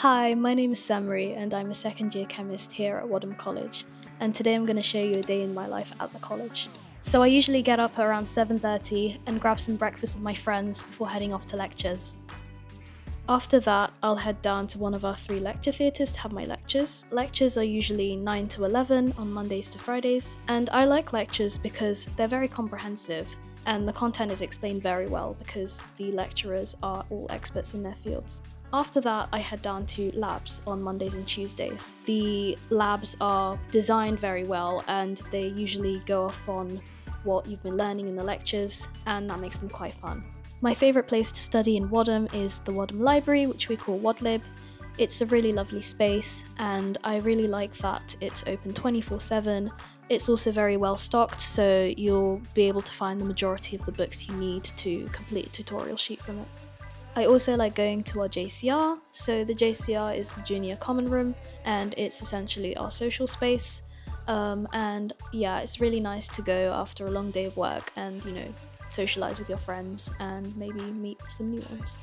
Hi, my name is Samri and I'm a second year chemist here at Wadham College and today I'm going to show you a day in my life at the college. So I usually get up around 7.30 and grab some breakfast with my friends before heading off to lectures. After that, I'll head down to one of our three lecture theatres to have my lectures. Lectures are usually 9 to 11 on Mondays to Fridays, and I like lectures because they're very comprehensive and the content is explained very well because the lecturers are all experts in their fields. After that, I head down to labs on Mondays and Tuesdays. The labs are designed very well and they usually go off on what you've been learning in the lectures, and that makes them quite fun. My favourite place to study in Wadham is the Wadham Library, which we call Wadlib. It's a really lovely space, and I really like that it's open 24 7. It's also very well stocked, so you'll be able to find the majority of the books you need to complete a tutorial sheet from it. I also like going to our JCR. So, the JCR is the Junior Common Room, and it's essentially our social space. Um, and yeah, it's really nice to go after a long day of work and, you know, socialize with your friends and maybe meet some new ones.